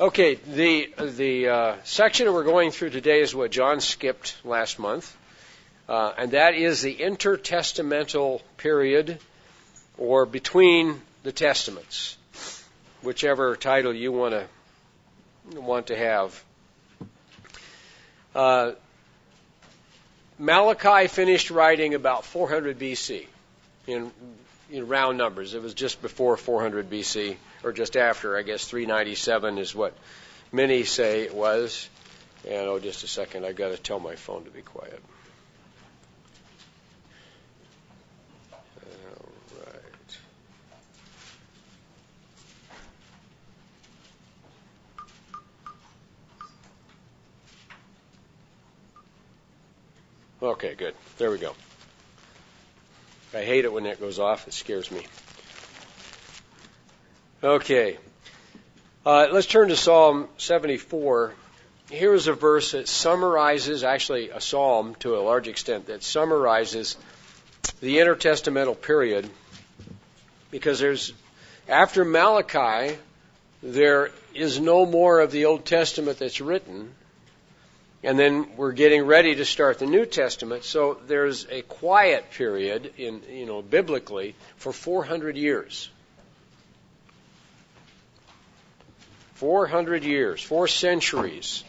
Okay, the the uh, section we're going through today is what John skipped last month, uh, and that is the intertestamental period, or between the testaments, whichever title you want to want to have. Uh, Malachi finished writing about 400 BC in, in round numbers. It was just before 400 BC, or just after, I guess 397 is what many say it was. And oh, just a second, I've got to tell my phone to be quiet. All right. Okay, good. There we go. I hate it when that goes off. It scares me. Okay. Uh, let's turn to Psalm 74. Here is a verse that summarizes, actually, a psalm to a large extent, that summarizes the intertestamental period. Because there's, after Malachi, there is no more of the Old Testament that's written. And then we're getting ready to start the New Testament. So there's a quiet period in, you know, biblically for 400 years. 400 years, four centuries,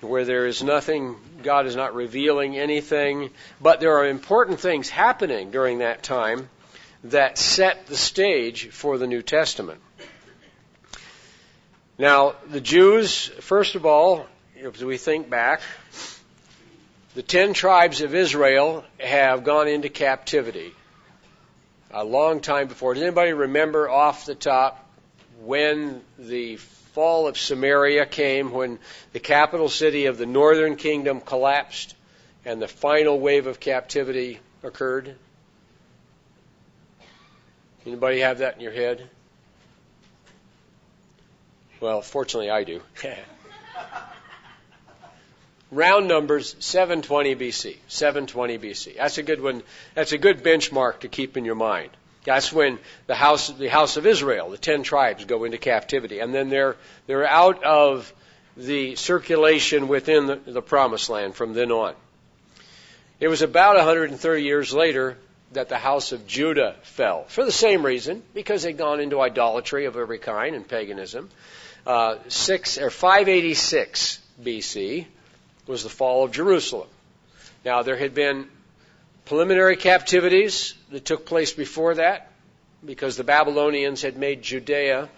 where there is nothing, God is not revealing anything, but there are important things happening during that time that set the stage for the New Testament. Now, the Jews, first of all, if we think back, the ten tribes of Israel have gone into captivity a long time before. Does anybody remember off the top when the fall of Samaria came, when the capital city of the northern kingdom collapsed and the final wave of captivity occurred? Anybody have that in your head? Well, fortunately I do. round numbers 720 BC 720 BC that's a good one that's a good benchmark to keep in your mind that's when the house the house of Israel the 10 tribes go into captivity. And then they're they're out of the circulation within the, the promised land from then on. It was about 130 years later that the house of Judah fell for the same reason because they'd gone into idolatry of every kind and paganism. Uh, 6 or 586 BC was the fall of Jerusalem. Now, there had been preliminary captivities that took place before that because the Babylonians had made Judea,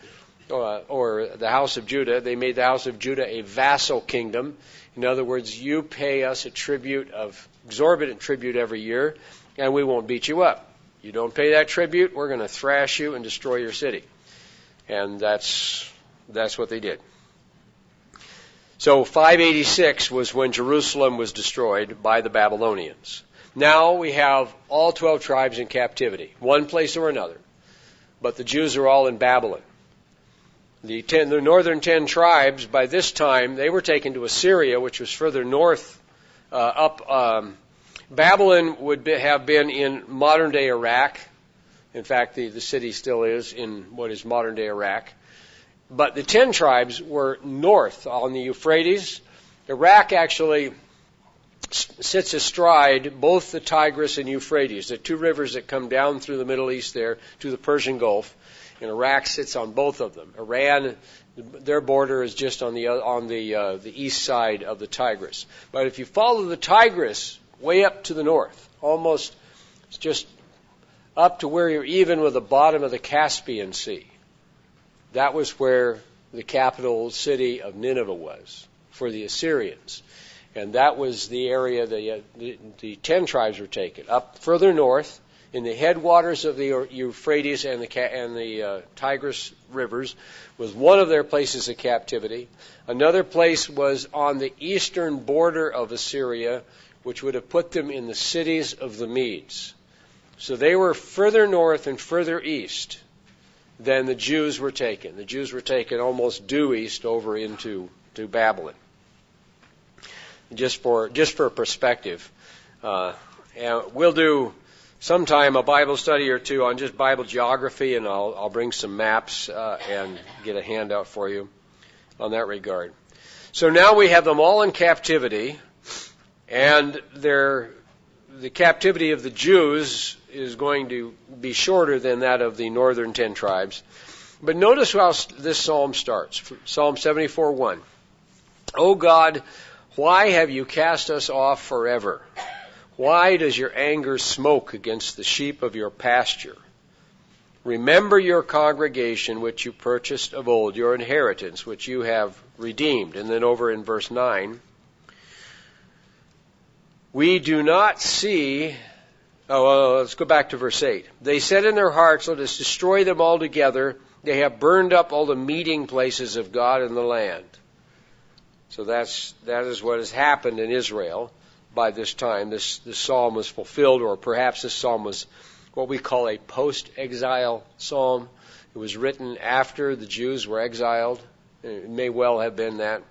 uh, or the house of Judah, they made the house of Judah a vassal kingdom. In other words, you pay us a tribute of exorbitant tribute every year, and we won't beat you up. You don't pay that tribute, we're going to thrash you and destroy your city. And that's that's what they did. So 586 was when Jerusalem was destroyed by the Babylonians. Now we have all 12 tribes in captivity, one place or another. But the Jews are all in Babylon. The, ten, the northern ten tribes, by this time, they were taken to Assyria, which was further north uh, up. Um, Babylon would be, have been in modern day Iraq. In fact, the, the city still is in what is modern day Iraq. But the ten tribes were north on the Euphrates. Iraq actually sits astride both the Tigris and Euphrates, the two rivers that come down through the Middle East there to the Persian Gulf, and Iraq sits on both of them. Iran, their border is just on the on the uh, the east side of the Tigris. But if you follow the Tigris way up to the north, almost just up to where you're even with the bottom of the Caspian Sea, that was where the capital city of Nineveh was for the Assyrians. And that was the area the, uh, the, the ten tribes were taken. Up further north, in the headwaters of the Euphrates and the, and the uh, Tigris rivers, was one of their places of captivity. Another place was on the eastern border of Assyria, which would have put them in the cities of the Medes. So they were further north and further east than the Jews were taken. The Jews were taken almost due east over into to Babylon. Just for just for perspective, uh, and we'll do sometime a Bible study or two on just Bible geography, and I'll I'll bring some maps uh, and get a handout for you on that regard. So now we have them all in captivity, and their, the captivity of the Jews is going to be shorter than that of the northern ten tribes. But notice how this psalm starts. Psalm 74 1. O God, why have you cast us off forever? Why does your anger smoke against the sheep of your pasture? Remember your congregation which you purchased of old, your inheritance which you have redeemed. And then over in verse 9, we do not see. Oh, let's go back to verse 8. They said in their hearts, Let us destroy them altogether. They have burned up all the meeting places of God in the land. So that's, that is what has happened in Israel by this time. This, this psalm was fulfilled, or perhaps this psalm was what we call a post exile psalm. It was written after the Jews were exiled. It may well have been that.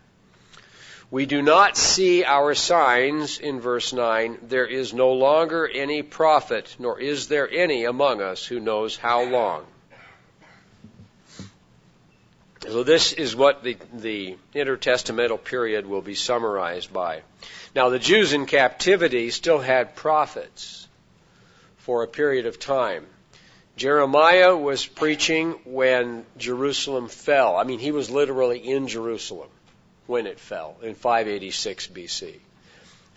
We do not see our signs in verse 9. There is no longer any prophet, nor is there any among us who knows how long. So this is what the, the intertestamental period will be summarized by. Now the Jews in captivity still had prophets for a period of time. Jeremiah was preaching when Jerusalem fell. I mean, he was literally in Jerusalem when it fell in 586 BC.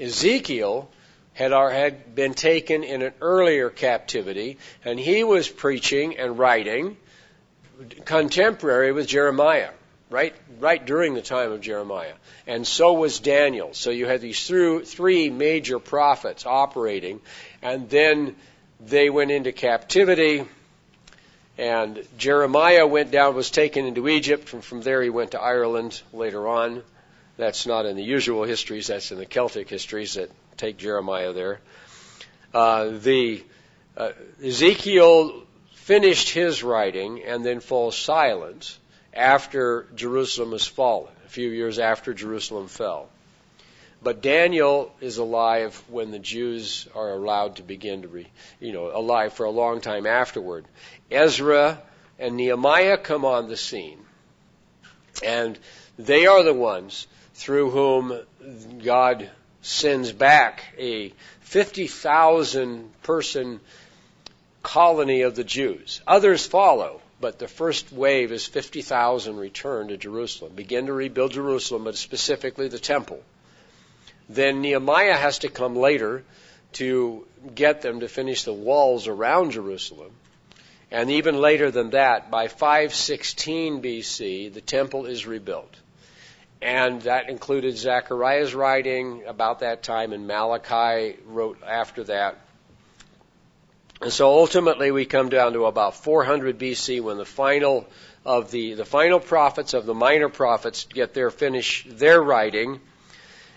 Ezekiel had, had been taken in an earlier captivity, and he was preaching and writing contemporary with Jeremiah, right, right during the time of Jeremiah. And so was Daniel. So you had these three major prophets operating, and then they went into captivity. And Jeremiah went down, was taken into Egypt. From, from there, he went to Ireland later on. That's not in the usual histories, that's in the Celtic histories that take Jeremiah there. Uh, the uh, Ezekiel finished his writing and then falls silent after Jerusalem has fallen, a few years after Jerusalem fell. But Daniel is alive when the Jews are allowed to begin to be, you know, alive for a long time afterward. Ezra and Nehemiah come on the scene. And they are the ones through whom God sends back a 50,000 person colony of the Jews. Others follow, but the first wave is 50,000 return to Jerusalem, begin to rebuild Jerusalem, but specifically the temple. Then Nehemiah has to come later to get them to finish the walls around Jerusalem. And even later than that, by 516 BC, the temple is rebuilt. And that included Zechariah's writing about that time, and Malachi wrote after that. And so ultimately we come down to about 400 BC when the final of the, the final prophets of the minor prophets get their finish their writing.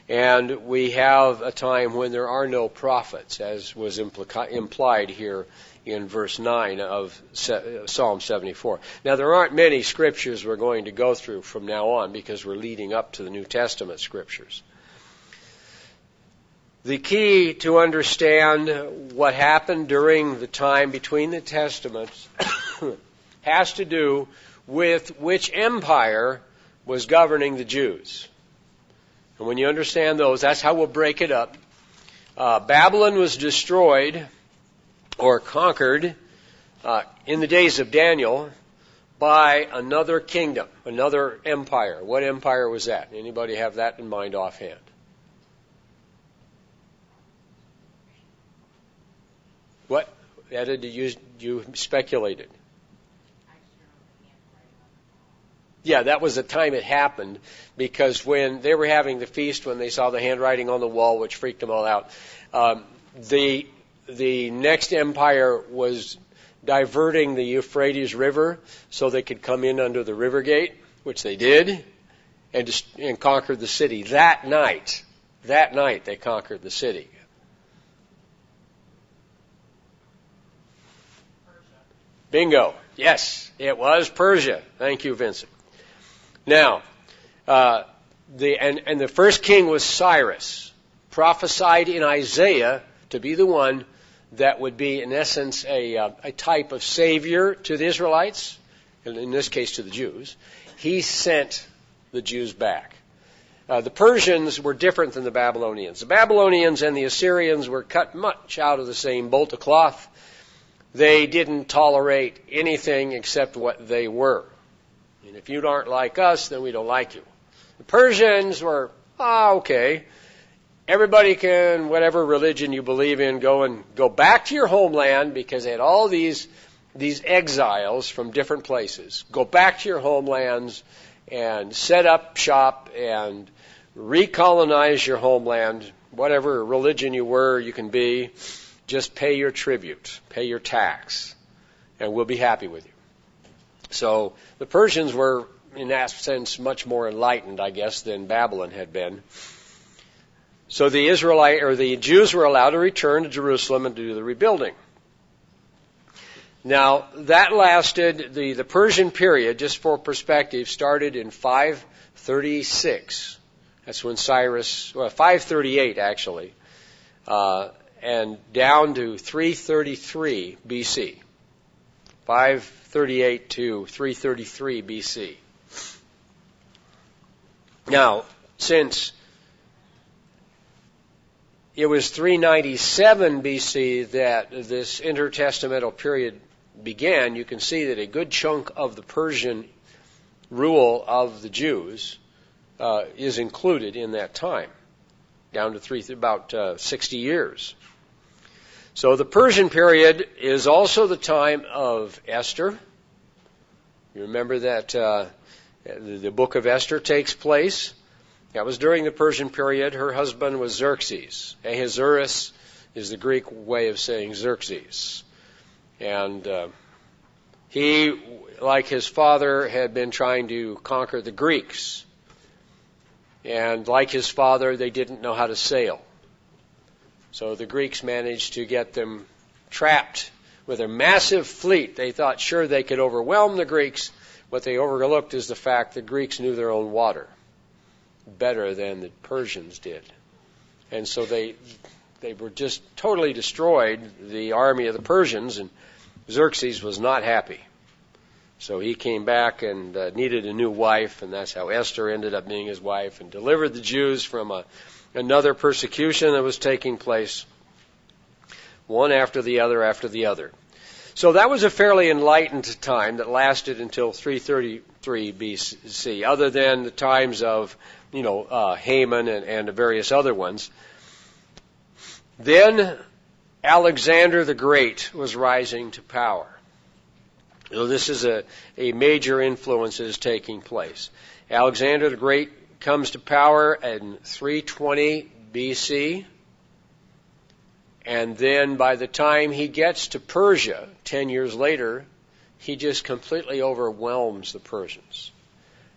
And we have a time when there are no prophets, as was implica- implied here in verse 9 of Psalm 74. Now, there aren't many scriptures we're going to go through from now on because we're leading up to the New Testament scriptures. The key to understand what happened during the time between the Testaments has to do with which empire was governing the Jews. And when you understand those, that's how we'll break it up. Uh, Babylon was destroyed or conquered uh, in the days of Daniel by another kingdom, another empire. What empire was that? Anybody have that in mind offhand? What, Etta, you, you speculated? Yeah, that was the time it happened because when they were having the feast, when they saw the handwriting on the wall, which freaked them all out, um, the the next empire was diverting the Euphrates River so they could come in under the river gate, which they did, and, just, and conquered the city that night. That night they conquered the city. Bingo. Yes, it was Persia. Thank you, Vincent. Now, uh, the, and, and the first king was Cyrus, prophesied in Isaiah to be the one that would be, in essence, a, uh, a type of savior to the Israelites, in this case to the Jews. He sent the Jews back. Uh, the Persians were different than the Babylonians. The Babylonians and the Assyrians were cut much out of the same bolt of cloth. They didn't tolerate anything except what they were. And if you aren't like us, then we don't like you. The Persians were, ah, okay. Everybody can, whatever religion you believe in, go and go back to your homeland because they had all these these exiles from different places. Go back to your homelands and set up shop and recolonize your homeland, whatever religion you were, you can be, just pay your tribute, pay your tax, and we'll be happy with you. So the Persians were, in that sense, much more enlightened, I guess, than Babylon had been. So the Israelite or the Jews were allowed to return to Jerusalem and do the rebuilding. Now that lasted the, the Persian period, just for perspective, started in 536 that's when Cyrus, well, 538 actually, uh, and down to 333 BC. 538 to 333 BC. Now, since it was 397 BC that this intertestamental period began, you can see that a good chunk of the Persian rule of the Jews uh, is included in that time, down to three, about uh, 60 years. So the Persian period is also the time of Esther. You remember that uh, the book of Esther takes place. That was during the Persian period. Her husband was Xerxes. Ahasuerus is the Greek way of saying Xerxes. And uh, he, like his father, had been trying to conquer the Greeks. And like his father, they didn't know how to sail. So the Greeks managed to get them trapped with a massive fleet. They thought sure they could overwhelm the Greeks. What they overlooked is the fact the Greeks knew their own water better than the Persians did. And so they they were just totally destroyed the army of the Persians and Xerxes was not happy. So he came back and uh, needed a new wife, and that's how Esther ended up being his wife and delivered the Jews from a, another persecution that was taking place, one after the other after the other. So that was a fairly enlightened time that lasted until 333 BC, other than the times of, you know, uh, Haman and, and various other ones. Then Alexander the Great was rising to power. So this is a, a major influence that is taking place. Alexander the Great comes to power in 320 BC. And then by the time he gets to Persia, 10 years later, he just completely overwhelms the Persians.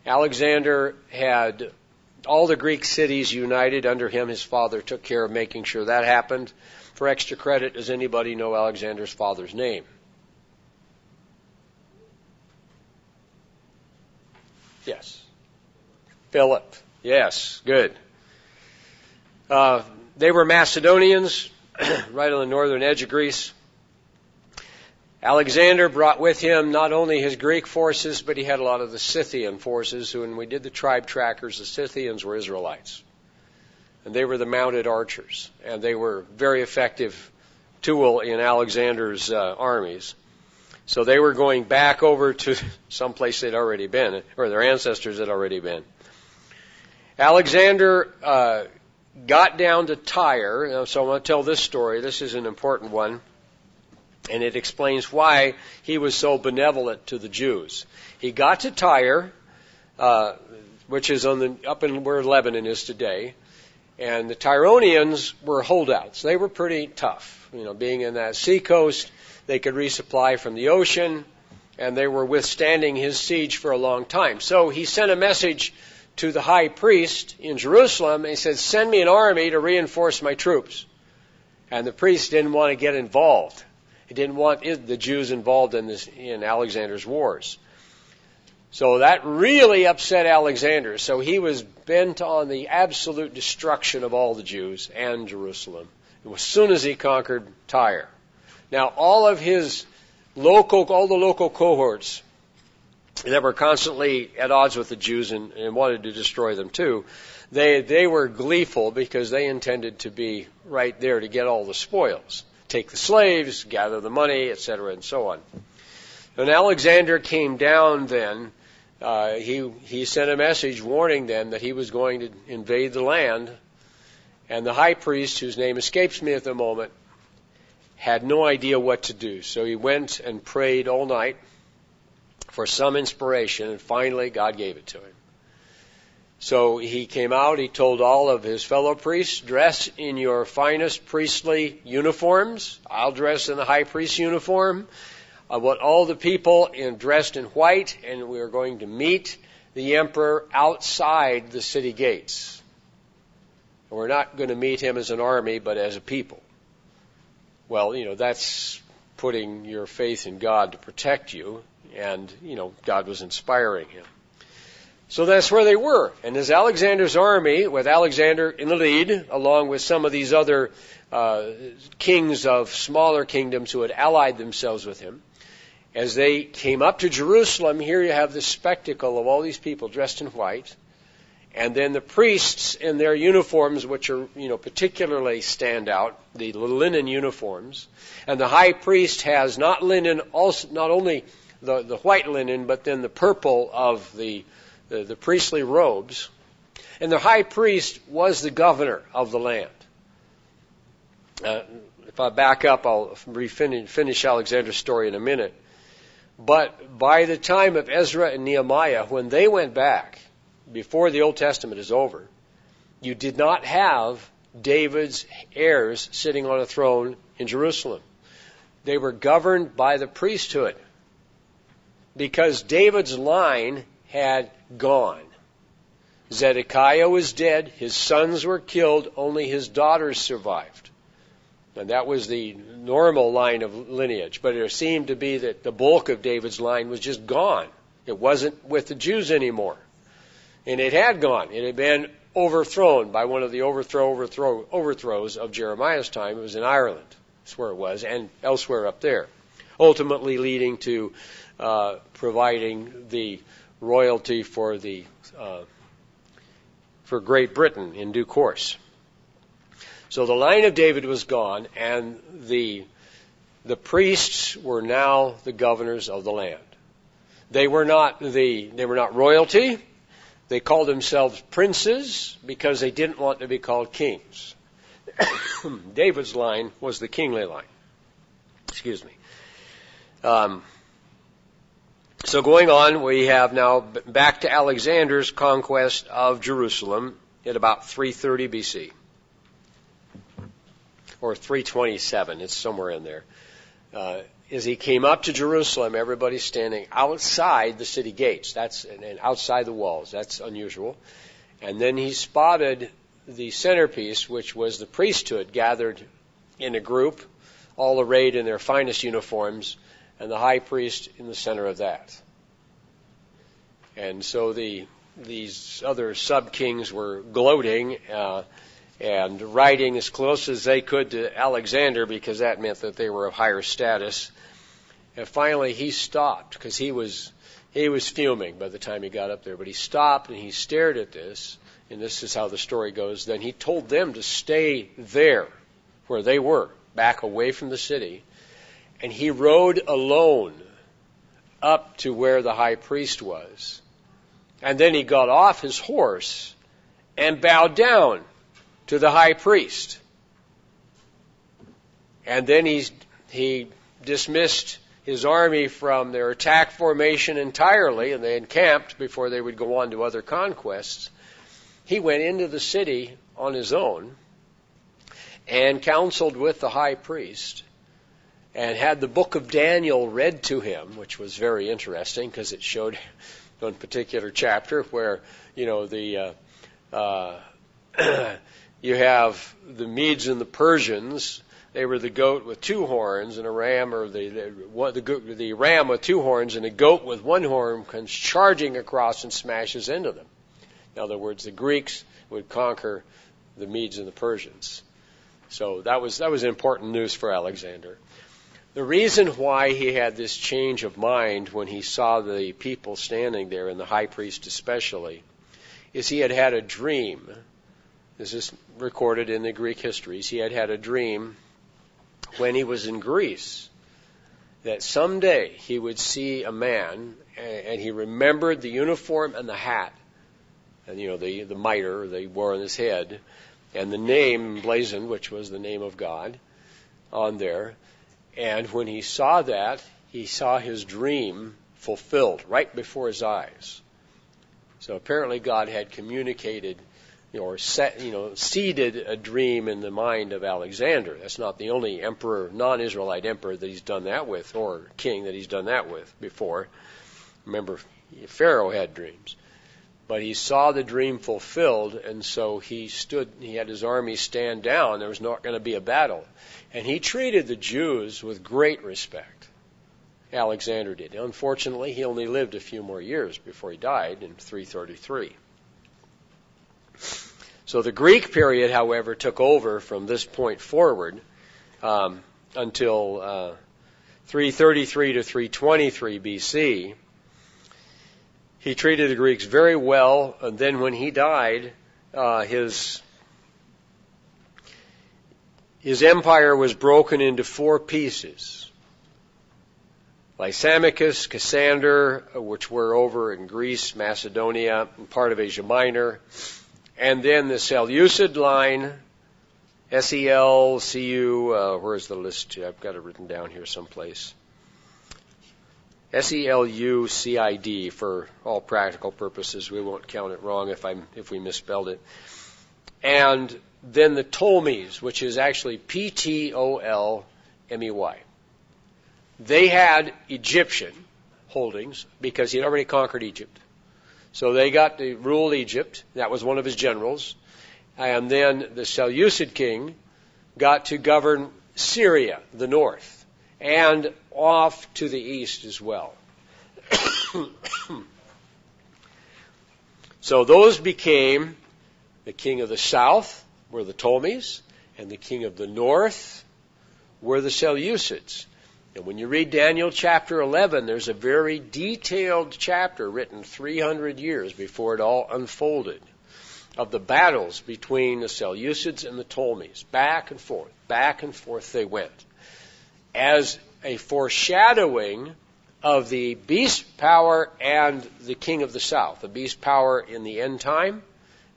Alexander had all the Greek cities united under him. His father took care of making sure that happened. For extra credit, does anybody know Alexander's father's name? Yes. Philip. Yes. Good. Uh, they were Macedonians, right on the northern edge of Greece. Alexander brought with him not only his Greek forces, but he had a lot of the Scythian forces. When we did the tribe trackers, the Scythians were Israelites. And they were the mounted archers. And they were very effective tool in Alexander's uh, armies. So they were going back over to some place they'd already been, or their ancestors had already been. Alexander uh, got down to Tyre. So I'm going to tell this story. This is an important one. And it explains why he was so benevolent to the Jews. He got to Tyre, uh, which is on the up in where Lebanon is today, and the Tyronians were holdouts. They were pretty tough, you know, being in that seacoast they could resupply from the ocean, and they were withstanding his siege for a long time. So he sent a message to the high priest in Jerusalem, and he said, Send me an army to reinforce my troops. And the priest didn't want to get involved. He didn't want the Jews involved in, this, in Alexander's wars. So that really upset Alexander. So he was bent on the absolute destruction of all the Jews and Jerusalem as soon as he conquered Tyre. Now, all of his local, all the local cohorts that were constantly at odds with the Jews and, and wanted to destroy them too, they, they were gleeful because they intended to be right there to get all the spoils, take the slaves, gather the money, etc., and so on. When Alexander came down then, uh, he, he sent a message warning them that he was going to invade the land. And the high priest, whose name escapes me at the moment, had no idea what to do. So he went and prayed all night for some inspiration, and finally God gave it to him. So he came out, he told all of his fellow priests, dress in your finest priestly uniforms. I'll dress in the high priest uniform. I want all the people in, dressed in white, and we are going to meet the emperor outside the city gates. And we're not going to meet him as an army, but as a people. Well, you know, that's putting your faith in God to protect you, and, you know, God was inspiring him. So that's where they were. And as Alexander's army, with Alexander in the lead, along with some of these other uh, kings of smaller kingdoms who had allied themselves with him, as they came up to Jerusalem, here you have the spectacle of all these people dressed in white, and then the priests in their uniforms, which are you know particularly stand out, the linen uniforms, and the high priest has not linen, also not only the, the white linen, but then the purple of the, the, the priestly robes, and the high priest was the governor of the land. Uh, if I back up, I'll refinish, finish Alexander's story in a minute. But by the time of Ezra and Nehemiah, when they went back, before the Old Testament is over, you did not have David's heirs sitting on a throne in Jerusalem. They were governed by the priesthood because David's line had gone. Zedekiah was dead, his sons were killed, only his daughters survived. And that was the normal line of lineage. But it seemed to be that the bulk of David's line was just gone. It wasn't with the Jews anymore. And it had gone. It had been overthrown by one of the overthrow, overthrow, overthrows of Jeremiah's time. It was in Ireland. That's where it was, and elsewhere up there. Ultimately leading to uh, providing the royalty for the uh, for Great Britain in due course. So the line of David was gone, and the, the priests were now the governors of the land. They were not the, they were not royalty. They called themselves princes because they didn't want to be called kings. David's line was the kingly line. Excuse me. Um, so going on, we have now back to Alexander's conquest of Jerusalem at about 330 BC or 327, it's somewhere in there. Uh, as he came up to Jerusalem, everybody's standing outside the city gates. That's and outside the walls. That's unusual. And then he spotted the centerpiece, which was the priesthood gathered in a group, all arrayed in their finest uniforms, and the high priest in the center of that. And so the these other sub kings were gloating. Uh, and riding as close as they could to Alexander because that meant that they were of higher status. And finally, he stopped because he was he was fuming by the time he got up there. But he stopped and he stared at this, and this is how the story goes. Then he told them to stay there where they were, back away from the city, and he rode alone up to where the high priest was. And then he got off his horse and bowed down to the high priest. And then he's, he dismissed his army from their attack formation entirely, and they encamped before they would go on to other conquests. He went into the city on his own and counseled with the high priest and had the book of Daniel read to him, which was very interesting because it showed one particular chapter where, you know, the uh, uh, you have the Medes and the Persians. They were the goat with two horns and a ram, or the the, the, the ram with two horns and a goat with one horn comes charging across and smashes into them. In other words, the Greeks would conquer the Medes and the Persians. So that was that was important news for Alexander. The reason why he had this change of mind when he saw the people standing there, and the high priest especially, is he had had a dream. This is recorded in the Greek histories. He had had a dream when he was in Greece that someday he would see a man, and he remembered the uniform and the hat, and you know the the mitre they wore on his head, and the name blazoned, which was the name of God, on there. And when he saw that, he saw his dream fulfilled right before his eyes. So apparently God had communicated you know, or set, you know, seeded a dream in the mind of Alexander. That's not the only emperor, non-Israelite emperor that he's done that with, or king that he's done that with before. Remember, Pharaoh had dreams. But he saw the dream fulfilled, and so he stood, he had his army stand down. There was not going to be a battle. And he treated the Jews with great respect. Alexander did. Unfortunately, he only lived a few more years before he died in 333. So the Greek period, however, took over from this point forward um, until uh, 333 to 323 BC. He treated the Greeks very well, and then when he died, uh, his his empire was broken into four pieces. Lysimachus, Cassander, which were over in Greece, Macedonia, and part of Asia Minor, and then the Seleucid line, S-E-L, C-U, uh, where's the list? I've got it written down here someplace. S-E-L-U-C-I-D for all practical purposes. We won't count it wrong if I if we misspelled it. And then the Ptolemies, which is actually P-T-O-L-M-E-Y. They had Egyptian holdings because he had already conquered Egypt. So they got to rule Egypt. That was one of his generals. And then the Seleucid king got to govern Syria, the north, and off to the east as well. so those became the king of the south were the Ptolemies, and the king of the north were the Seleucids. And when you read Daniel chapter 11, there's a very detailed chapter written 300 years before it all unfolded of the battles between the Seleucids and the Ptolemies. Back and forth, back and forth they went. As a foreshadowing of the beast power and the king of the south. The beast power in the end time,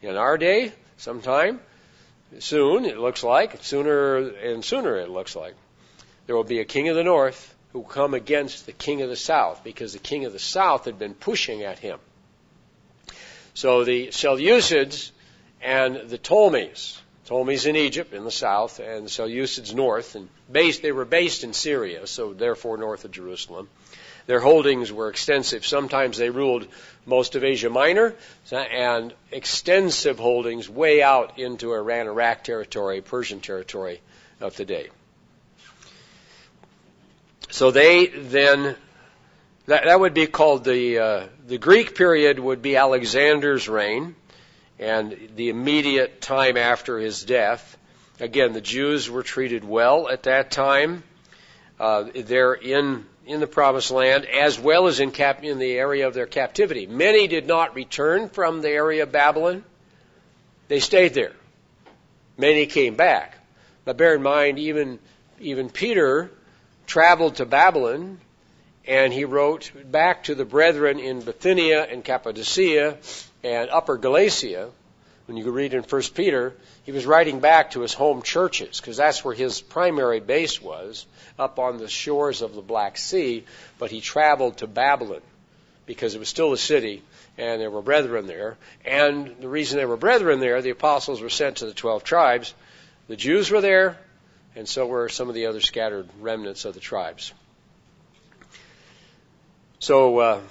in our day, sometime, soon, it looks like, sooner and sooner it looks like there will be a king of the north who will come against the king of the south because the king of the south had been pushing at him. So the Seleucids and the Ptolemies, Ptolemies in Egypt in the south and the Seleucids north, and based, they were based in Syria, so therefore north of Jerusalem. Their holdings were extensive. Sometimes they ruled most of Asia Minor and extensive holdings way out into Iran, Iraq territory, Persian territory of today. So they then that, that would be called the uh, the Greek period would be Alexander's reign, and the immediate time after his death. Again, the Jews were treated well at that time. Uh, they're in in the promised land as well as in cap in the area of their captivity. Many did not return from the area of Babylon. They stayed there. Many came back. But bear in mind, even even Peter traveled to Babylon and he wrote back to the brethren in Bithynia and Cappadocia and Upper Galatia. When you read in 1 Peter, he was writing back to his home churches because that's where his primary base was, up on the shores of the Black Sea. But he traveled to Babylon because it was still a city and there were brethren there. And the reason there were brethren there, the apostles were sent to the 12 tribes. The Jews were there, and so were some of the other scattered remnants of the tribes. So, uh,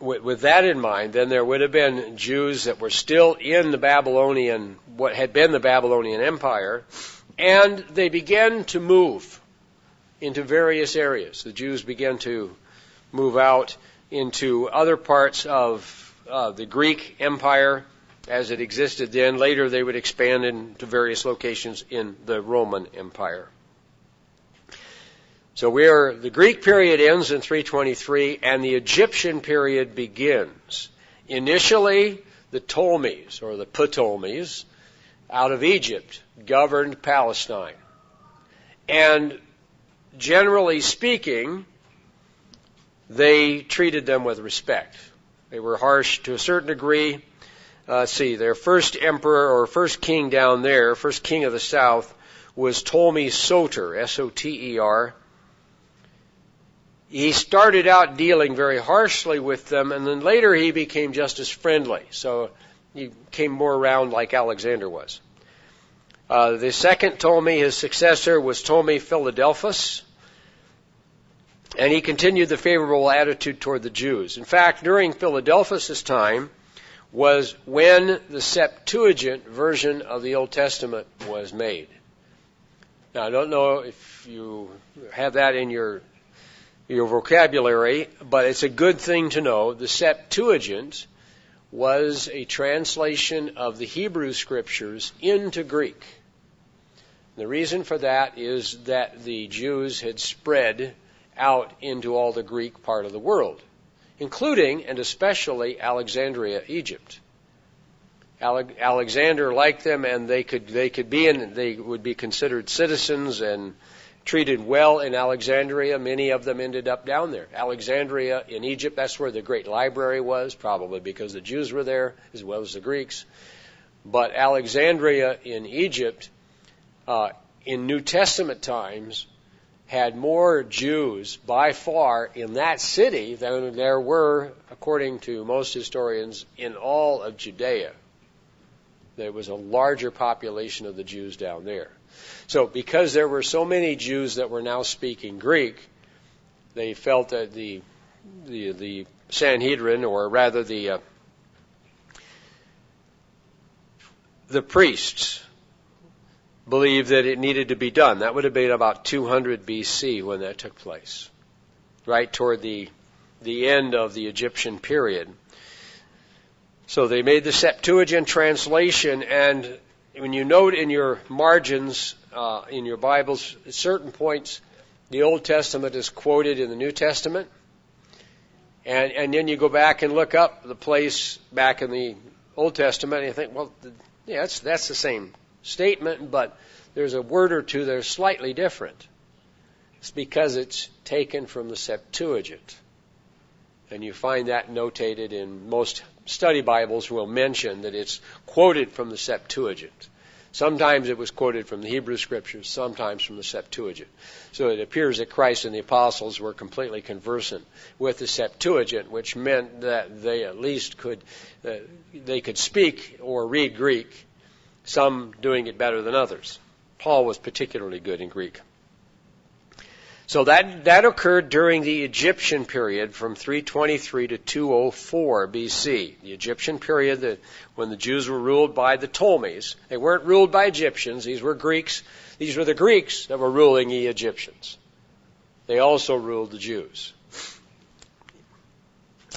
with, with, that in mind, then there would have been Jews that were still in the Babylonian, what had been the Babylonian Empire, and they began to move into various areas. The Jews began to move out into other parts of uh, the Greek Empire as it existed then. Later, they would expand into various locations in the Roman Empire. So we're, the Greek period ends in 323 and the Egyptian period begins. Initially, the Ptolemies, or the Ptolemies, out of Egypt, governed Palestine. And generally speaking, they treated them with respect. They were harsh to a certain degree. Uh, see, their first emperor or first king down there, first king of the south, was Ptolemy Soter, S-O-T-E-R. He started out dealing very harshly with them, and then later he became just as friendly. So he came more around like Alexander was. Uh, the second Ptolemy, his successor, was Ptolemy Philadelphus, and he continued the favorable attitude toward the Jews. In fact, during Philadelphus' time was when the Septuagint version of the Old Testament was made. Now, I don't know if you have that in your your vocabulary, but it's a good thing to know. The Septuagint was a translation of the Hebrew scriptures into Greek. The reason for that is that the Jews had spread out into all the Greek part of the world, including and especially Alexandria, Egypt. Alexander liked them, and they could they could be in they would be considered citizens and treated well in Alexandria. Many of them ended up down there. Alexandria in Egypt, that's where the great library was, probably because the Jews were there as well as the Greeks. But Alexandria in Egypt uh, in New Testament times had more Jews by far in that city than there were, according to most historians, in all of Judea. There was a larger population of the Jews down there. So, because there were so many Jews that were now speaking Greek, they felt that the the, the Sanhedrin, or rather the uh, the priests, believed that it needed to be done. That would have been about 200 BC when that took place, right toward the the end of the Egyptian period. So they made the Septuagint translation, and when you note in your margins uh, in your Bibles, at certain points, the Old Testament is quoted in the New Testament, and and then you go back and look up the place back in the Old Testament, and you think, well, yeah, that's that's the same statement, but there's a word or two that are slightly different. It's because it's taken from the Septuagint. And you find that notated in most study Bibles will mention that it's quoted from the Septuagint. Sometimes it was quoted from the Hebrew Scriptures, sometimes from the Septuagint. So it appears that Christ and the apostles were completely conversant with the Septuagint, which meant that they at least could uh, they could speak or read Greek some doing it better than others. Paul was particularly good in Greek. So that, that occurred during the Egyptian period from 323 to 204 BC. The Egyptian period that when the Jews were ruled by the Ptolemies. They weren't ruled by Egyptians. These were Greeks. These were the Greeks that were ruling the Egyptians. They also ruled the Jews.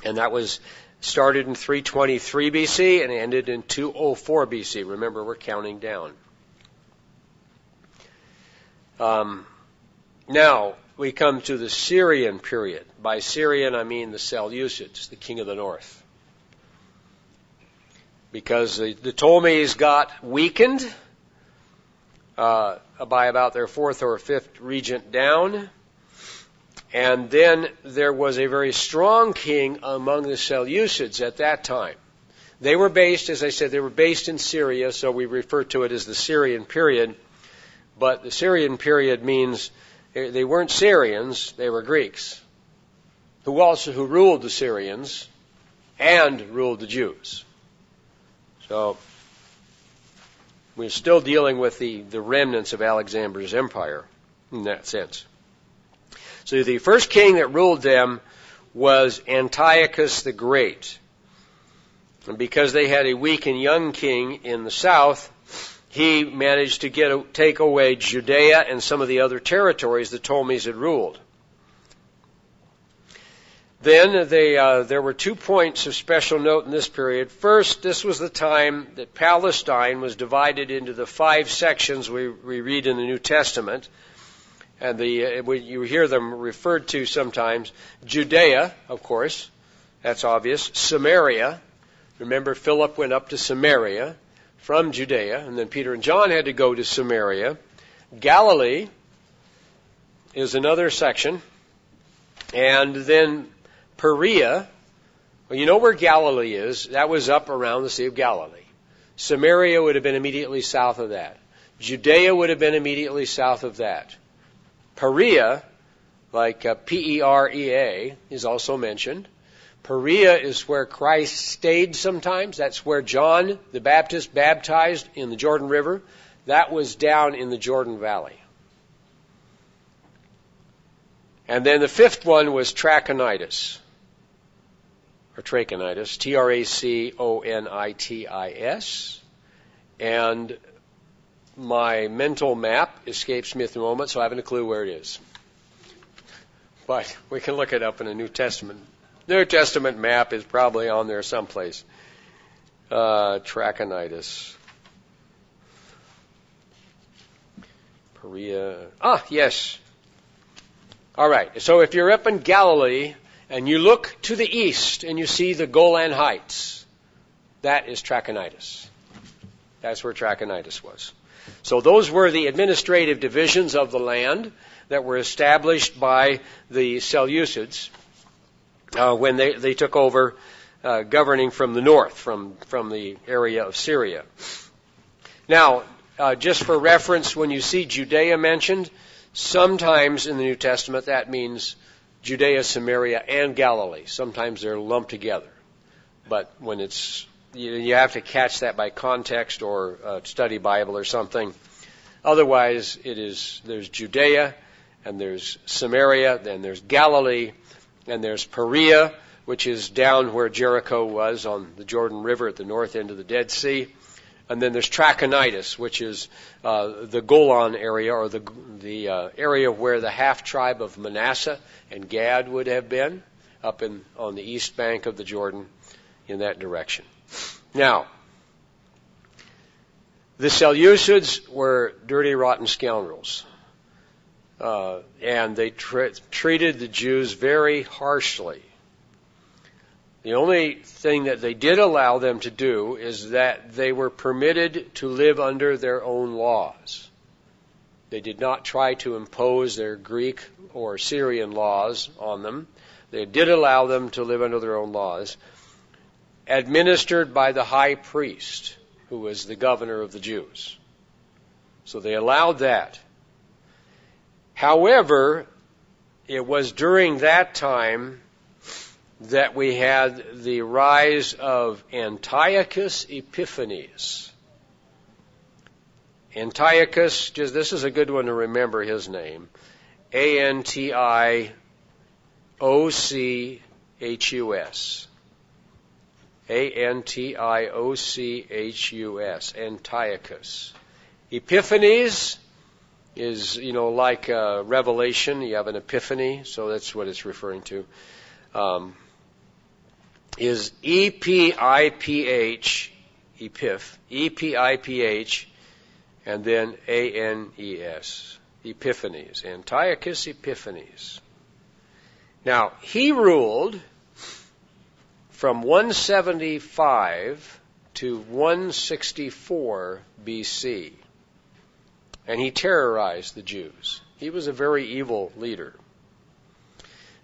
And that was started in 323 BC and ended in 204 BC. Remember, we're counting down. Um, now, we come to the Syrian period. By Syrian, I mean the Seleucids, the king of the north. Because the, the Ptolemies got weakened uh, by about their fourth or fifth regent down and then there was a very strong king among the Seleucids at that time. They were based, as I said, they were based in Syria, so we refer to it as the Syrian period. But the Syrian period means they weren't Syrians, they were Greeks, who also who ruled the Syrians and ruled the Jews. So we're still dealing with the, the remnants of Alexander's empire in that sense. So the first king that ruled them was Antiochus the Great. And because they had a weak and young king in the south, he managed to get take away Judea and some of the other territories the Ptolemies had ruled. Then they, uh, there were two points of special note in this period. First, this was the time that Palestine was divided into the five sections we, we read in the New Testament and the uh, you hear them referred to sometimes. Judea, of course, that's obvious. Samaria, remember Philip went up to Samaria from Judea, and then Peter and John had to go to Samaria. Galilee is another section, and then Perea. Well, you know where Galilee is. That was up around the Sea of Galilee. Samaria would have been immediately south of that. Judea would have been immediately south of that. Perea, like uh, P-E-R-E-A, is also mentioned. Perea is where Christ stayed sometimes. That's where John the Baptist baptized in the Jordan River. That was down in the Jordan Valley. And then the fifth one was Trachonitis, or Trachonitis, T-R-A-C-O-N-I-T-I-S. And my mental map escapes me at the moment, so I haven't a clue where it is. But we can look it up in a New Testament. New Testament map is probably on there someplace. Uh, Trachonitis. Perea. Ah, yes. All right. So if you're up in Galilee and you look to the east and you see the Golan Heights, that is Trachonitis. That's where Trachonitis was. So those were the administrative divisions of the land that were established by the Seleucids uh, when they, they took over uh, governing from the north, from, from the area of Syria. Now, uh, just for reference, when you see Judea mentioned, sometimes in the New Testament that means Judea, Samaria, and Galilee. Sometimes they're lumped together. But when it's you, you have to catch that by context or uh, study Bible or something. Otherwise, it is there's Judea and there's Samaria, then there's Galilee, and there's Perea, which is down where Jericho was on the Jordan River at the north end of the Dead Sea. And then there's Trachonitis, which is uh, the Golan area, or the the uh, area where the half tribe of Manasseh and Gad would have been, up in on the east bank of the Jordan, in that direction. Now, the Seleucids were dirty, rotten scoundrels. Uh, and they treated the Jews very harshly. The only thing that they did allow them to do is that they were permitted to live under their own laws. They did not try to impose their Greek or Syrian laws on them. They did allow them to live under their own laws administered by the high priest, who was the governor of the Jews. So they allowed that. However, it was during that time that we had the rise of Antiochus Epiphanes. Antiochus, just this is a good one to remember his name. A N T I O C H U S. A N T I O C H U S, Antiochus. Epiphanes is, you know, like uh, revelation. You have an epiphany, so that's what it's referring to. Um, is E P I P H, Epiph, E P I P H, and then A N E S, Epiphanies, Antiochus Epiphanes. Now, he ruled from 175 to 164 BC. And he terrorized the Jews. He was a very evil leader.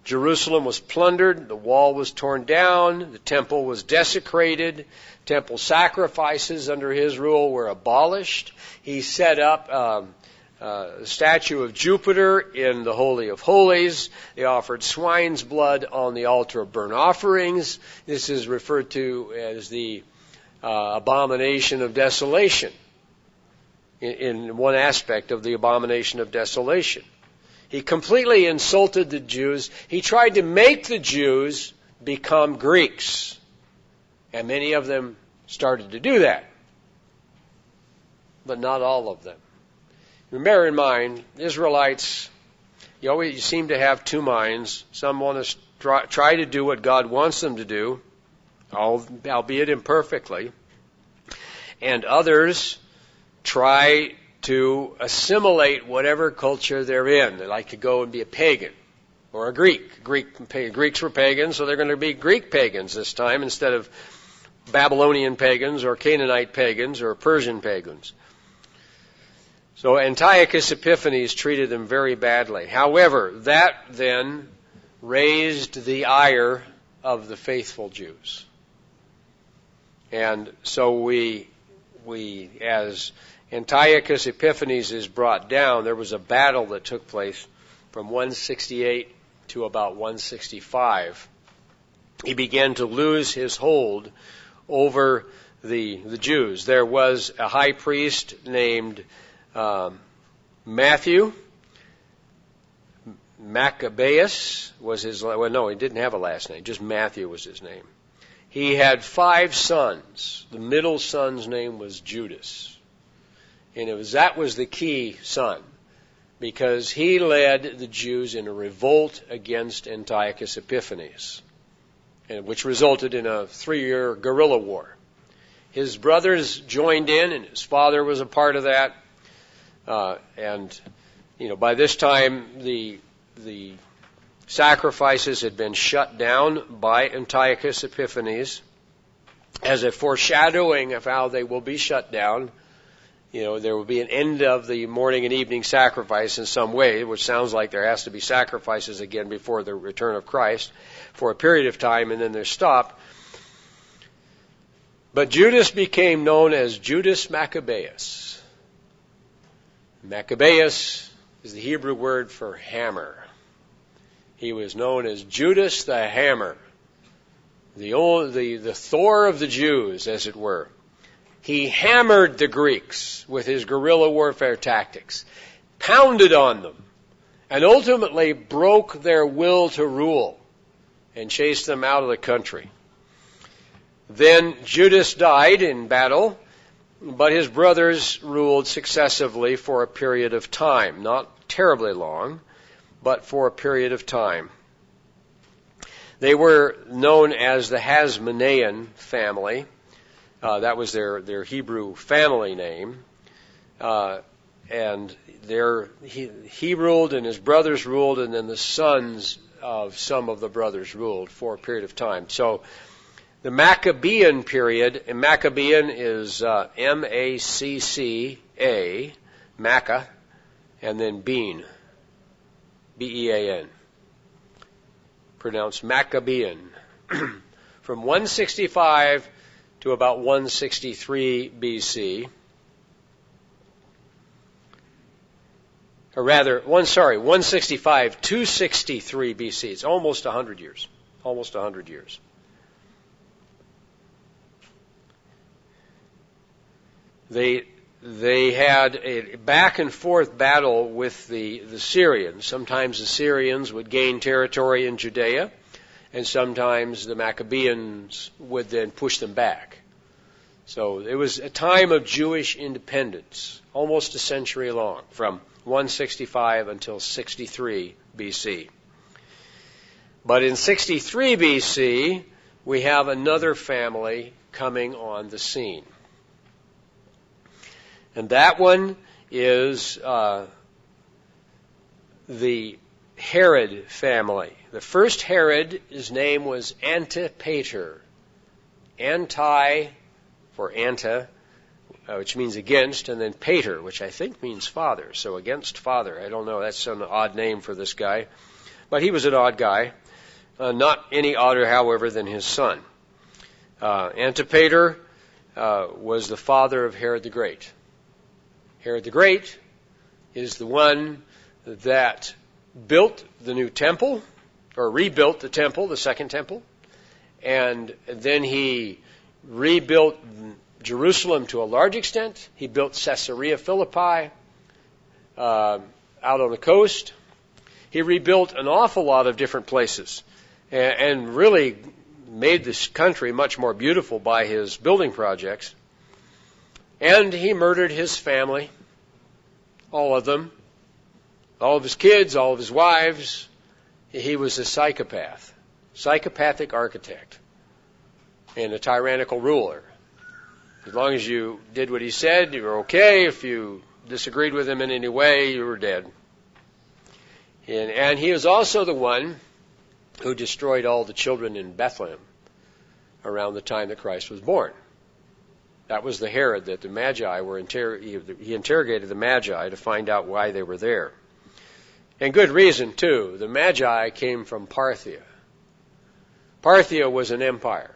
Jerusalem was plundered, the wall was torn down, the temple was desecrated, temple sacrifices under his rule were abolished. He set up um, uh, statue of Jupiter in the Holy of Holies. They offered swine's blood on the altar of burnt offerings. This is referred to as the uh, abomination of desolation, in, one aspect of the abomination of desolation. He completely insulted the Jews. He tried to make the Jews become Greeks. And many of them started to do that. But not all of them. Bear in mind, Israelites, you always seem to have two minds. Some want to try, try to do what God wants them to do, albeit imperfectly, and others try to assimilate whatever culture they're in. They like to go and be a pagan or a Greek. Greek Greeks were pagans, so they're going to be Greek pagans this time instead of Babylonian pagans or Canaanite pagans or Persian pagans. So Antiochus Epiphanes treated them very badly. However, that then raised the ire of the faithful Jews. And so we, we, as Antiochus Epiphanes is brought down, there was a battle that took place from 168 to about 165. He began to lose his hold over the, the Jews. There was a high priest named um, Matthew. Maccabeus was his, well, no, he didn't have a last name, just Matthew was his name. He had five sons. The middle son's name was Judas. And it was, that was the key son because he led the Jews in a revolt against Antiochus Epiphanes, and which resulted in a three year guerrilla war. His brothers joined in, and his father was a part of that. Uh, and, you know, by this time, the, the sacrifices had been shut down by Antiochus Epiphanes as a foreshadowing of how they will be shut down you know, there will be an end of the morning and evening sacrifice in some way, which sounds like there has to be sacrifices again before the return of Christ for a period of time and then they're stopped. But Judas became known as Judas Maccabeus. Maccabeus is the Hebrew word for hammer. He was known as Judas the Hammer, the, old, the, the Thor of the Jews, as it were. He hammered the Greeks with his guerrilla warfare tactics, pounded on them, and ultimately broke their will to rule and chased them out of the country. Then Judas died in battle, but his brothers ruled successively for a period of time, not terribly long, but for a period of time. They were known as the Hasmonean family uh, that was their, their Hebrew family name. Uh, and their, he, he ruled and his brothers ruled, and then the sons of some of the brothers ruled for a period of time. So the Maccabean period, and Maccabean is uh, M A C C A, Macca, and then Bean, B E A N. Pronounced Maccabean. From 165 to about 163 BC. Or rather, one sorry, 165 263 BC. It's almost 100 years. Almost 100 years. They they had a back and forth battle with the, the Syrians. Sometimes the Syrians would gain territory in Judea, and sometimes the Maccabeans would then push them back. So it was a time of Jewish independence, almost a century long, from 165 until 63 BC. But in 63 BC, we have another family coming on the scene. And that one is uh, the Herod family. The first Herod, his name was Antipater. Anti for anta, uh, which means against, and then pater, which I think means father. So against father. I don't know. That's an odd name for this guy. But he was an odd guy. Uh, not any odder, however, than his son. Uh, Antipater uh, was the father of Herod the Great. Herod the Great is the one that built the new temple, or rebuilt the temple, the second temple, and then he rebuilt Jerusalem to a large extent. He built Caesarea Philippi uh, out on the coast. He rebuilt an awful lot of different places and, and really made this country much more beautiful by his building projects. And he murdered his family, all of them, all of his kids, all of his wives. He was a psychopath, psychopathic architect, and a tyrannical ruler. As long as you did what he said, you were okay. If you disagreed with him in any way, you were dead. And, and he was also the one who destroyed all the children in Bethlehem around the time that Christ was born. That was the Herod that the Magi were inter- he interrogated the Magi to find out why they were there. And good reason too. The Magi came from Parthia. Parthia was an empire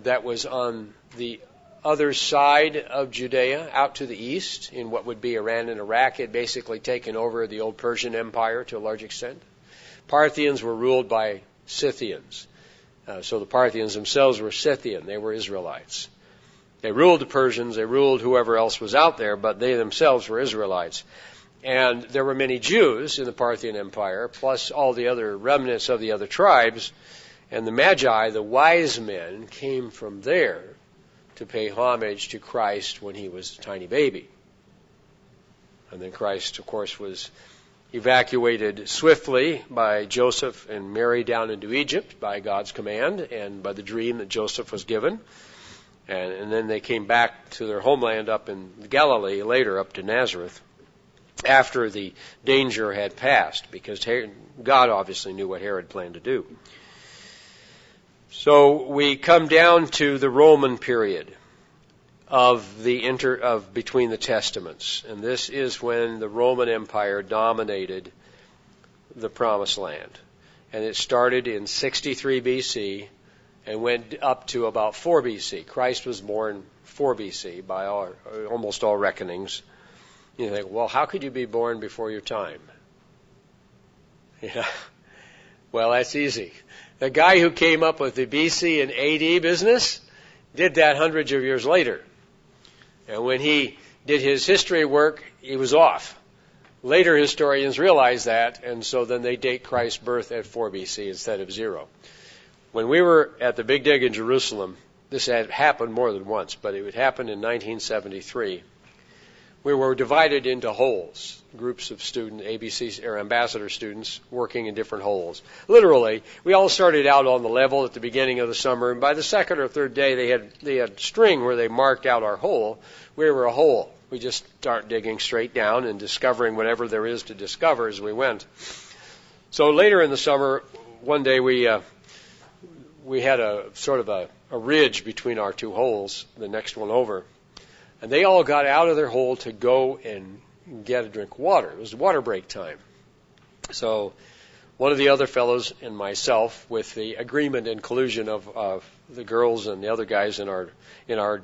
that was on the other side of Judea, out to the east, in what would be Iran and Iraq. It basically taken over the old Persian Empire to a large extent. Parthians were ruled by Scythians. Uh, so the Parthians themselves were Scythian. They were Israelites. They ruled the Persians, they ruled whoever else was out there, but they themselves were Israelites. And there were many Jews in the Parthian Empire, plus all the other remnants of the other tribes. And the Magi, the wise men, came from there to pay homage to Christ when he was a tiny baby. And then Christ, of course, was evacuated swiftly by Joseph and Mary down into Egypt by God's command and by the dream that Joseph was given. And, and then they came back to their homeland up in Galilee later, up to Nazareth, after the danger had passed, because God obviously knew what Herod planned to do. So we come down to the Roman period of the inter of between the testaments, and this is when the Roman Empire dominated the Promised Land, and it started in 63 BC and went up to about 4 BC. Christ was born 4 BC by all, almost all reckonings. You think, well, how could you be born before your time? Yeah. Well, that's easy. The guy who came up with the BC and AD business did that hundreds of years later. And when he did his history work, he was off. Later historians realized that, and so then they date Christ's birth at 4 BC instead of 0. When we were at the Big Dig in Jerusalem, this had happened more than once, but it happened in 1973. We were divided into holes, groups of students, ABC or ambassador students, working in different holes. Literally, we all started out on the level at the beginning of the summer, and by the second or third day, they had they had string where they marked out our hole. We were a hole. We just start digging straight down and discovering whatever there is to discover as we went. So later in the summer, one day we uh, we had a sort of a, a ridge between our two holes, the next one over. And they all got out of their hole to go and get a drink of water. It was water break time. So one of the other fellows and myself, with the agreement and collusion of, of the girls and the other guys in our in our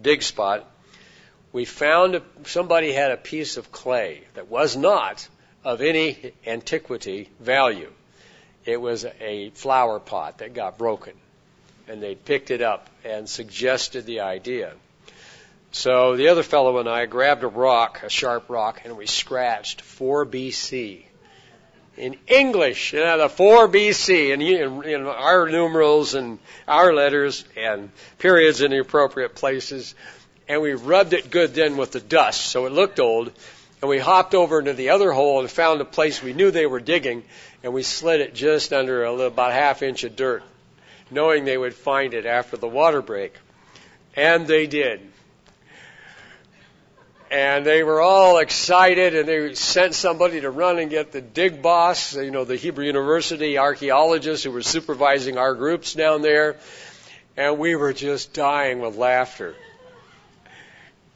dig spot, we found somebody had a piece of clay that was not of any antiquity value. It was a flower pot that got broken. And they picked it up and suggested the idea. So the other fellow and I grabbed a rock, a sharp rock, and we scratched 4 BC. In English, you know, the 4 BC, and in, our numerals and our letters and periods in the appropriate places. And we rubbed it good then with the dust, so it looked old. And we hopped over into the other hole and found a place we knew they were digging, and we slid it just under a little, about half inch of dirt, knowing they would find it after the water break. And they did. And they were all excited, and they sent somebody to run and get the dig boss, you know, the Hebrew University archaeologists who were supervising our groups down there. And we were just dying with laughter.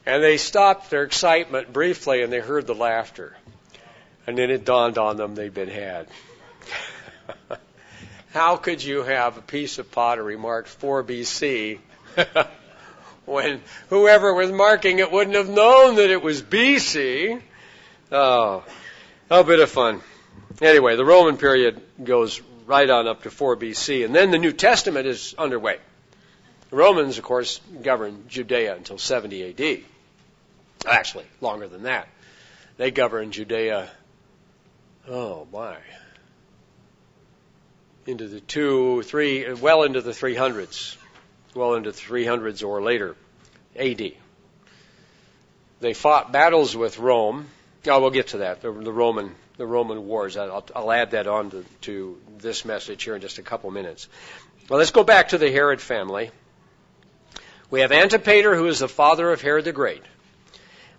And they stopped their excitement briefly and they heard the laughter. And then it dawned on them they'd been had. How could you have a piece of pottery marked 4 BC when whoever was marking it wouldn't have known that it was BC? Oh, a bit of fun. Anyway, the Roman period goes right on up to 4 BC, and then the New Testament is underway. The Romans, of course, governed Judea until 70 AD. Actually, longer than that. They governed Judea, oh my, into the two, three, well into the 300s, well into the 300s or later, AD. They fought battles with Rome. Oh, we'll get to that. The, the Roman, the Roman wars. I'll, I'll add that on to, to this message here in just a couple minutes. Well, let's go back to the Herod family. We have Antipater, who is the father of Herod the Great.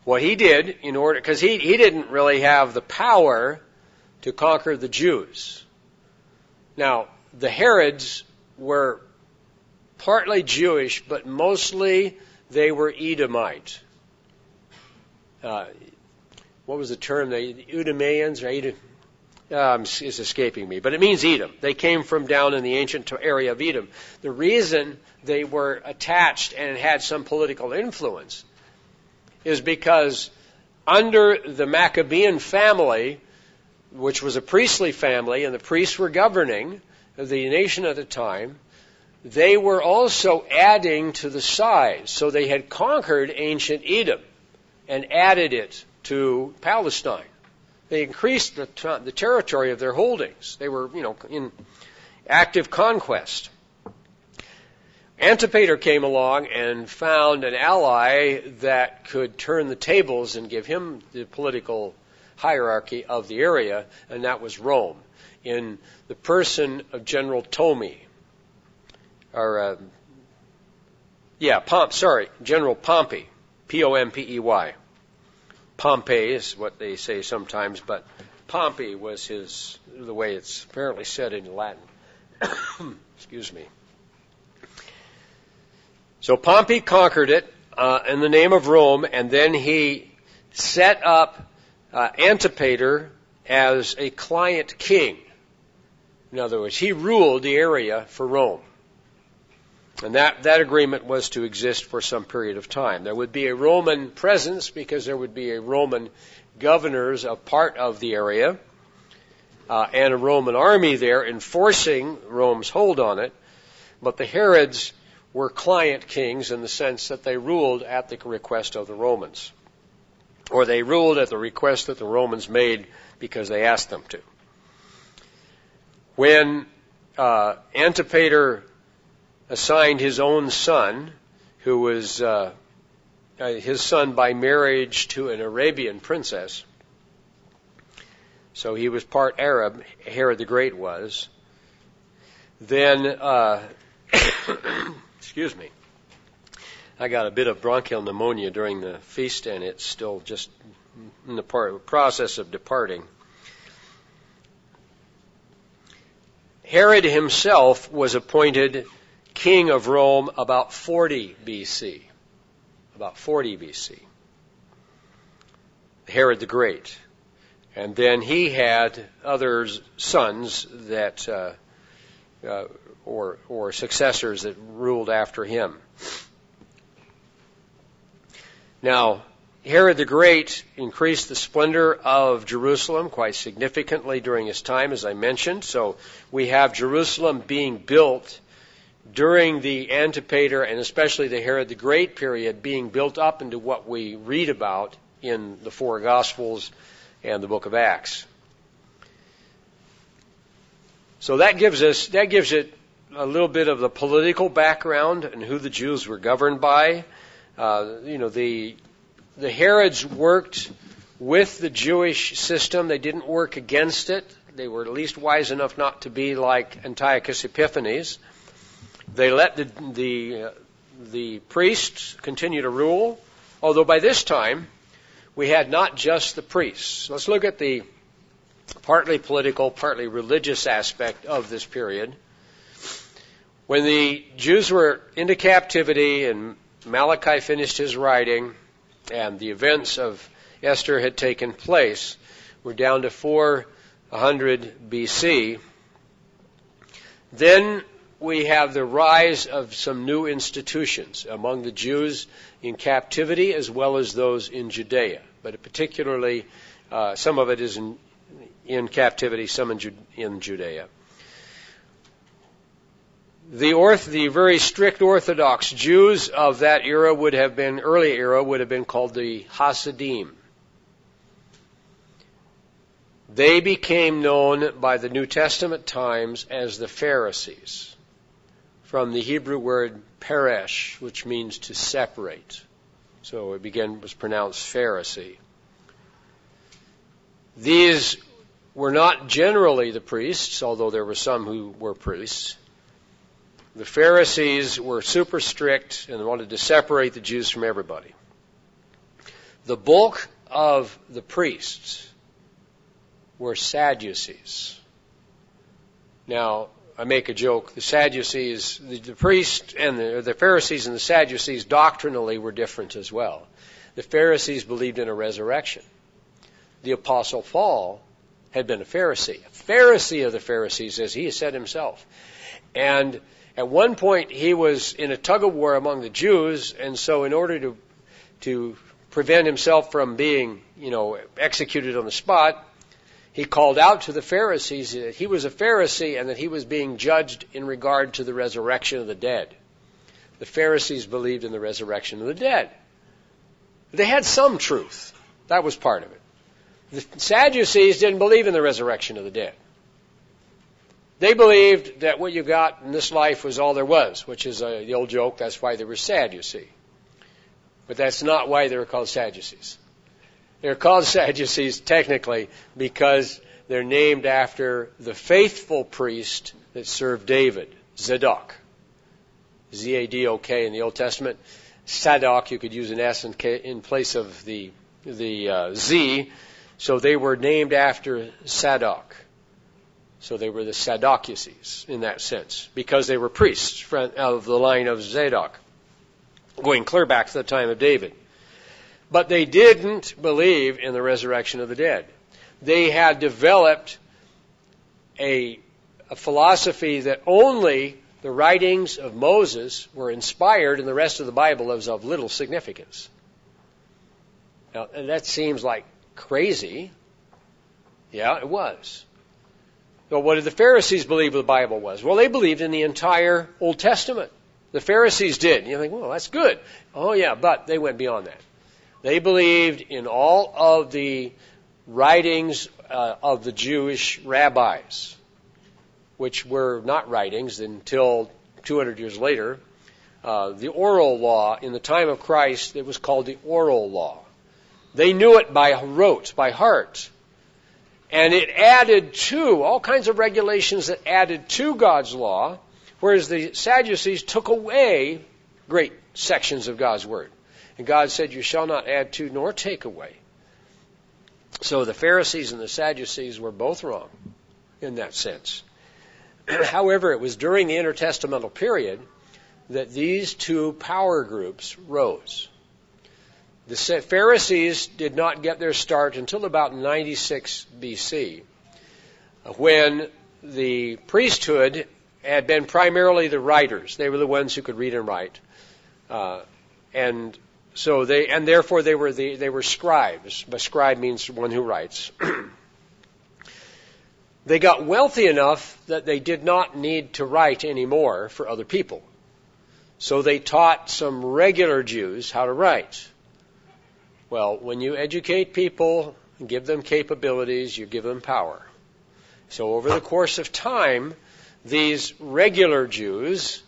what he did in order, because he, he didn't really have the power to conquer the Jews. Now, the Herods were partly Jewish, but mostly they were Edomite. Uh, what was the term? The Edomians or Edom? Um, it's escaping me, but it means Edom. They came from down in the ancient area of Edom. The reason they were attached and had some political influence is because under the Maccabean family, which was a priestly family, and the priests were governing the nation at the time, they were also adding to the size. So they had conquered ancient Edom and added it to Palestine. They increased the, the territory of their holdings. They were, you know, in active conquest. Antipater came along and found an ally that could turn the tables and give him the political hierarchy of the area, and that was Rome, in the person of General Ptolemy, or uh, yeah, Pomp. Sorry, General Pompey, P-O-M-P-E-Y. Pompey is what they say sometimes, but Pompey was his the way it's apparently said in Latin. Excuse me. So Pompey conquered it uh, in the name of Rome, and then he set up uh, Antipater as a client king. In other words, he ruled the area for Rome. And that, that agreement was to exist for some period of time. There would be a Roman presence because there would be a Roman governors of part of the area uh, and a Roman army there enforcing Rome's hold on it. But the Herods were client kings in the sense that they ruled at the request of the Romans. Or they ruled at the request that the Romans made because they asked them to. When uh, Antipater assigned his own son, who was uh, uh, his son by marriage to an Arabian princess. So he was part Arab, Herod the Great was. Then, uh, excuse me, I got a bit of bronchial pneumonia during the feast, and it's still just in the process of departing. Herod himself was appointed king of Rome about 40 BC. About 40 BC. Herod the Great. And then he had other sons that, uh, uh, or, or successors that ruled after him. Now, Herod the Great increased the splendor of Jerusalem quite significantly during his time, as I mentioned. So we have Jerusalem being built during the Antipater and especially the Herod the Great period being built up into what we read about in the four Gospels and the book of Acts. So that gives us that gives it a little bit of the political background and who the Jews were governed by. Uh, you know, the the Herods worked with the Jewish system. They didn't work against it. They were at least wise enough not to be like Antiochus Epiphanes. They let the, the, uh, the priests continue to rule, although by this time we had not just the priests. Let's look at the partly political, partly religious aspect of this period. When the Jews were into captivity and Malachi finished his writing and the events of Esther had taken place, we're down to 400 BC. Then we have the rise of some new institutions among the Jews in captivity as well as those in Judea. But particularly, uh, some of it is in, in captivity, some in, in Judea. The, orth- the very strict Orthodox Jews of that era would have been, early era, would have been called the Hasidim. They became known by the New Testament times as the Pharisees from the Hebrew word peresh, which means to separate. So it began was pronounced Pharisee. These were not generally the priests, although there were some who were priests. The Pharisees were super strict and wanted to separate the Jews from everybody. The bulk of the priests were Sadducees. Now, I make a joke. The Sadducees, the, the priests and the, the Pharisees and the Sadducees doctrinally were different as well. The Pharisees believed in a resurrection. The Apostle Paul had been a Pharisee, a Pharisee of the Pharisees, as he said himself. And at one point, he was in a tug of war among the Jews, and so in order to to prevent himself from being, you know, executed on the spot, he called out to the Pharisees that he was a Pharisee and that he was being judged in regard to the resurrection of the dead. The Pharisees believed in the resurrection of the dead. They had some truth. That was part of it. The Sadducees didn't believe in the resurrection of the dead. They believed that what you got in this life was all there was, which is uh, the old joke. That's why they were sad, you see. But that's not why they were called Sadducees. They're called Sadducees technically because they're named after the faithful priest that served David, Zadok. Z-A-D-O-K in the Old Testament. Sadok, you could use an S in, K, in place of the, the uh, Z. So they were named after Sadok. So they were the Sadducees in that sense because they were priests of the line of Zadok, going clear back to the time of David. But they didn't believe in the resurrection of the dead. They had developed a, a philosophy that only the writings of Moses were inspired and the rest of the Bible is of little significance. Now, that seems like crazy. Yeah, it was. But what did the Pharisees believe the Bible was? Well, they believed in the entire Old Testament. The Pharisees did. You think, well, that's good. Oh, yeah, but they went beyond that. They believed in all of the writings uh, of the Jewish rabbis, which were not writings until 200 years later. Uh, the oral law in the time of Christ, it was called the oral law. They knew it by rote, by heart. And it added to all kinds of regulations that added to God's law, whereas the Sadducees took away great sections of God's word. And God said, You shall not add to nor take away. So the Pharisees and the Sadducees were both wrong in that sense. However, it was during the intertestamental period that these two power groups rose. The Pharisees did not get their start until about 96 BC, when the priesthood had been primarily the writers. They were the ones who could read and write. Uh, and so they, and therefore they were the, they were scribes. A scribe means one who writes. they got wealthy enough that they did not need to write anymore for other people. So they taught some regular Jews how to write. Well, when you educate people, and give them capabilities, you give them power. So over the course of time, these regular Jews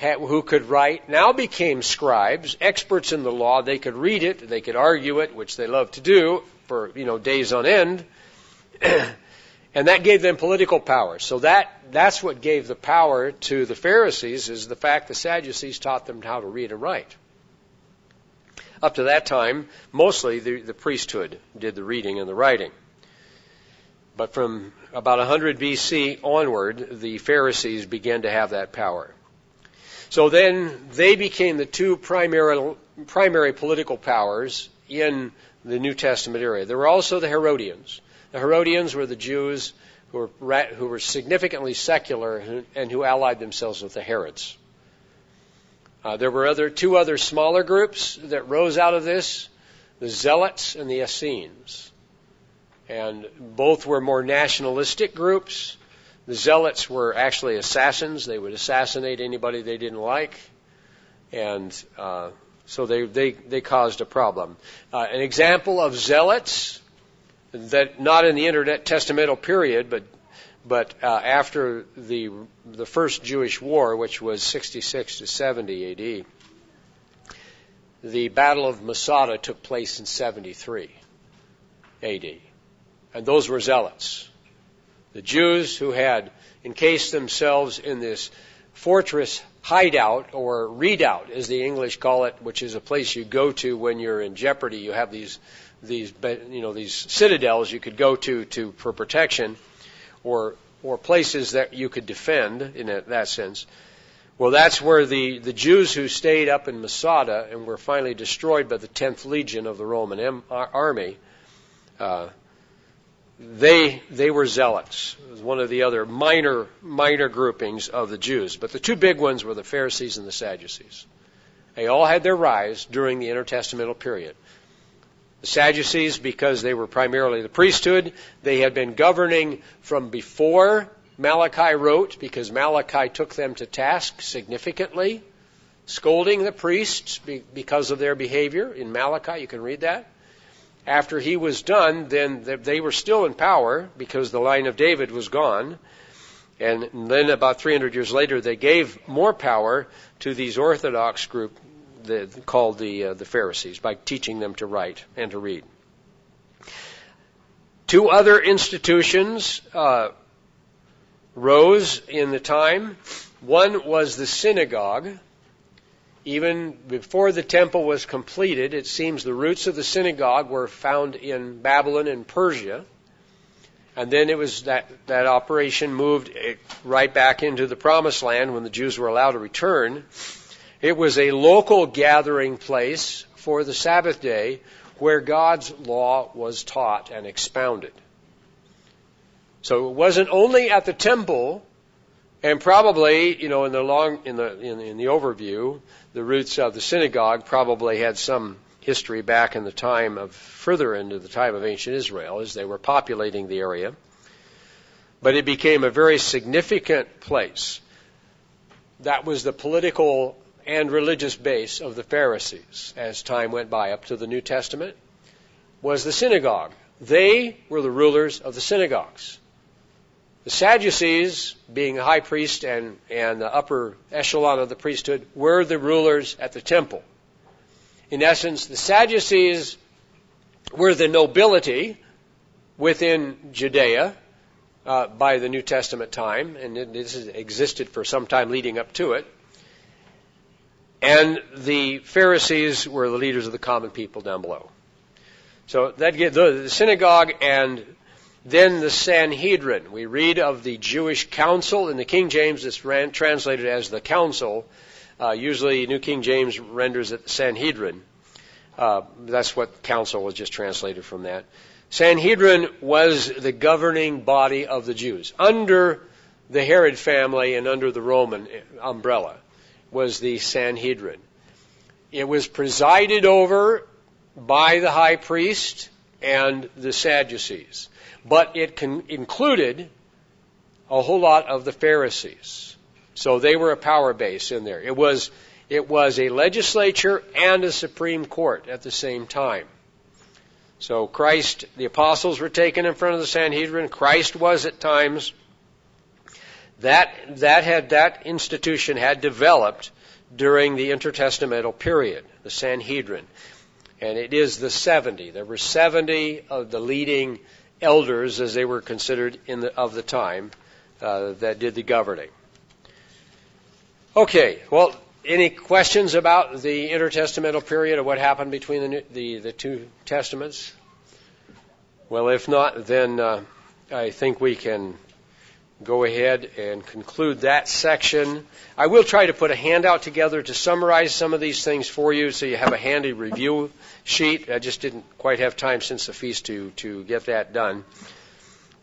who could write now became scribes, experts in the law. They could read it, they could argue it, which they loved to do for you know days on end, and that gave them political power. So that that's what gave the power to the Pharisees is the fact the Sadducees taught them how to read and write. Up to that time, mostly the, the priesthood did the reading and the writing. But from about 100 BC onward, the Pharisees began to have that power. So then they became the two primary, primary political powers in the New Testament area. There were also the Herodians. The Herodians were the Jews who were, who were significantly secular and who allied themselves with the Herods. Uh, there were other two other smaller groups that rose out of this: the Zealots and the Essenes, and both were more nationalistic groups. The Zealots were actually assassins. They would assassinate anybody they didn't like. And uh, so they, they, they caused a problem. Uh, an example of zealots that not in the intertestamental period, but but uh, after the the first Jewish war, which was 66 to 70 A.D., the Battle of Masada took place in 73 A.D. And those were zealots. The Jews who had encased themselves in this fortress hideout or redoubt, as the English call it, which is a place you go to when you're in jeopardy. You have these these you know these citadels you could go to to for protection, or or places that you could defend in that, sense. Well, that's where the, the Jews who stayed up in Masada and were finally destroyed by the 10th Legion of the Roman army, uh, they, they were zealots. One of the other minor, minor groupings of the Jews. But the two big ones were the Pharisees and the Sadducees. They all had their rise during the intertestamental period. The Sadducees, because they were primarily the priesthood, they had been governing from before Malachi wrote because Malachi took them to task significantly, scolding the priests because of their behavior. In Malachi, you can read that. After he was done, then they were still in power because the line of David was gone. And then about 300 years later, they gave more power to these Orthodox group that, called the, uh, the Pharisees by teaching them to write and to read. Two other institutions uh, rose in the time. One was the synagogue. Even before the temple was completed, it seems the roots of the synagogue were found in Babylon and Persia. And then it was that, that operation moved right back into the promised land when the Jews were allowed to return. It was a local gathering place for the Sabbath day where God's law was taught and expounded. So it wasn't only at the temple, and probably, you know, in the long, in the in, in the overview, the roots of the synagogue probably had some history back in the time of further into the time of ancient Israel as they were populating the area. But it became a very significant place. That was the political and religious base of the Pharisees as time went by up to the New Testament was the synagogue. They were the rulers of the synagogues. The Sadducees, being the high priest and, and the upper echelon of the priesthood, were the rulers at the temple. In essence, the Sadducees were the nobility within Judea uh, by the New Testament time, and this existed for some time leading up to it. And the Pharisees were the leaders of the common people down below. So that the synagogue and then the Sanhedrin. We read of the Jewish council. In the King James, it's ran, translated as the council. Uh, usually, New King James renders it Sanhedrin. Uh, that's what council was just translated from that. Sanhedrin was the governing body of the Jews. Under the Herod family and under the Roman umbrella was the Sanhedrin. It was presided over by the high priest and the Sadducees but it con- included a whole lot of the Pharisees. So they were a power base in there. It was, it was a legislature and a Supreme Court at the same time. So Christ, the apostles were taken in front of the Sanhedrin. Christ was at times. That, that had, that institution had developed during the intertestamental period, the Sanhedrin. And it is the 70. There were 70 of the leading elders, as they were considered in the, of the time, uh, that did the governing. Okay, well, any questions about the intertestamental period or what happened between the, the, the two testaments? Well, if not, then uh, I think we can go ahead and conclude that section. I will try to put a handout together to summarize some of these things for you so you have a handy review sheet. I just didn't quite have time since the feast to, to get that done.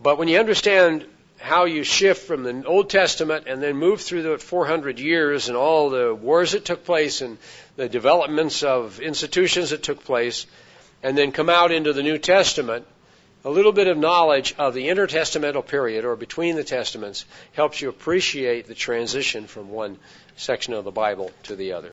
But when you understand how you shift from the Old Testament and then move through the 400 years and all the wars that took place and the developments of institutions that took place, and then come out into the New Testament, a little bit of knowledge of the intertestamental period or between the testaments helps you appreciate the transition from one section of the Bible to the other.